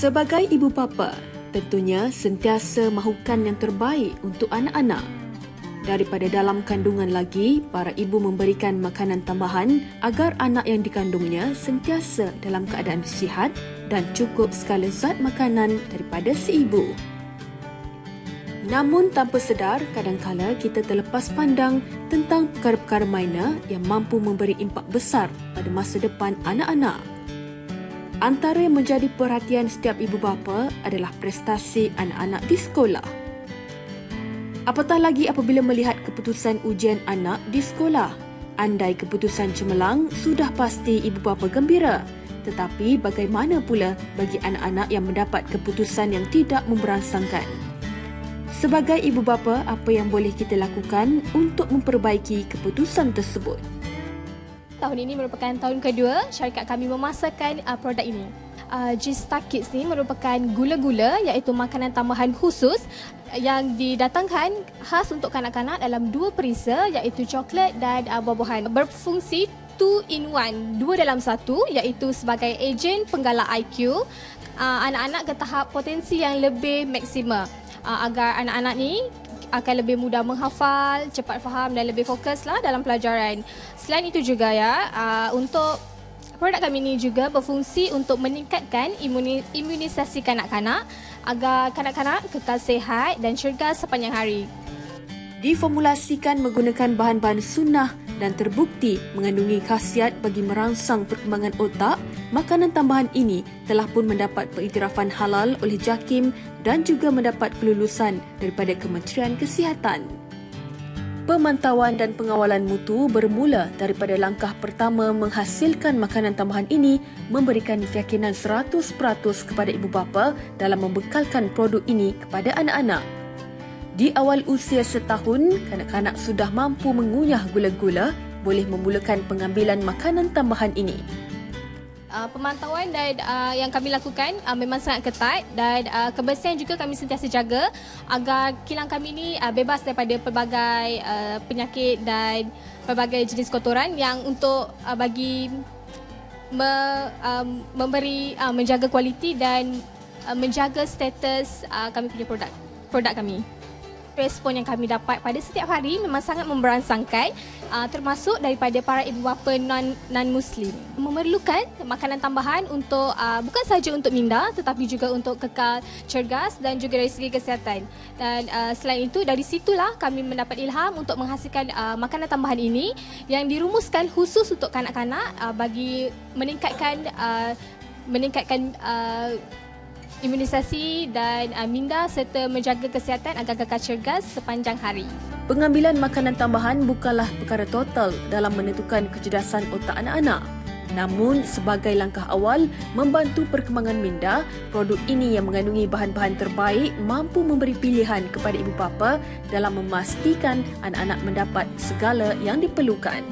Sebagai ibu bapa, tentunya sentiasa mahukan yang terbaik untuk anak-anak. Daripada dalam kandungan lagi, para ibu memberikan makanan tambahan agar anak yang dikandungnya sentiasa dalam keadaan sihat dan cukup segala zat makanan daripada si ibu. Namun tanpa sedar, kadangkala kita terlepas pandang tentang perkara-perkara minor yang mampu memberi impak besar pada masa depan anak-anak. Antara yang menjadi perhatian setiap ibu bapa adalah prestasi anak-anak di sekolah. Apatah lagi apabila melihat keputusan ujian anak di sekolah. Andai keputusan cemerlang, sudah pasti ibu bapa gembira. Tetapi bagaimana pula bagi anak-anak yang mendapat keputusan yang tidak memberangsangkan? Sebagai ibu bapa, apa yang boleh kita lakukan untuk memperbaiki keputusan tersebut? Tahun ini merupakan tahun kedua syarikat kami memasarkan uh, produk ini. Uh, G-Star Kids ni merupakan gula-gula iaitu makanan tambahan khusus yang didatangkan khas untuk kanak-kanak dalam dua perisa iaitu coklat dan uh, buah-buahan. Berfungsi two in one, dua dalam satu iaitu sebagai ejen penggalak IQ uh, anak-anak ke tahap potensi yang lebih maksima. Uh, agar anak-anak ni akan lebih mudah menghafal, cepat faham dan lebih fokus lah dalam pelajaran. Selain itu juga ya, uh, untuk produk kami ini juga berfungsi untuk meningkatkan imunisasi kanak-kanak agar kanak-kanak kekal sehat dan cergas sepanjang hari. Diformulasikan menggunakan bahan-bahan sunnah dan terbukti mengandungi khasiat bagi merangsang perkembangan otak, makanan tambahan ini telah pun mendapat pengiktirafan halal oleh JAKIM dan juga mendapat kelulusan daripada Kementerian Kesihatan. Pemantauan dan pengawalan mutu bermula daripada langkah pertama menghasilkan makanan tambahan ini memberikan keyakinan 100% kepada ibu bapa dalam membekalkan produk ini kepada anak-anak. Di awal usia setahun, kanak-kanak sudah mampu mengunyah gula-gula boleh memulakan pengambilan makanan tambahan ini. Uh, pemantauan dan uh, yang kami lakukan uh, memang sangat ketat dan uh, kebersihan juga kami sentiasa jaga agar kilang kami ini uh, bebas daripada pelbagai uh, penyakit dan pelbagai jenis kotoran yang untuk uh, bagi me, um, memberi uh, menjaga kualiti dan uh, menjaga status uh, kami punya produk produk kami respon yang kami dapat pada setiap hari memang sangat memberangsangkan uh, termasuk daripada para ibu bapa non non muslim memerlukan makanan tambahan untuk uh, bukan sahaja untuk minda tetapi juga untuk kekal cergas dan juga dari segi kesihatan. Dan uh, selain itu dari situlah kami mendapat ilham untuk menghasilkan uh, makanan tambahan ini yang dirumuskan khusus untuk kanak-kanak uh, bagi meningkatkan uh, meningkatkan uh, imunisasi dan uh, minda serta menjaga kesihatan agar kekal cergas sepanjang hari. Pengambilan makanan tambahan bukanlah perkara total dalam menentukan kecerdasan otak anak-anak. Namun, sebagai langkah awal membantu perkembangan minda, produk ini yang mengandungi bahan-bahan terbaik mampu memberi pilihan kepada ibu bapa dalam memastikan anak-anak mendapat segala yang diperlukan.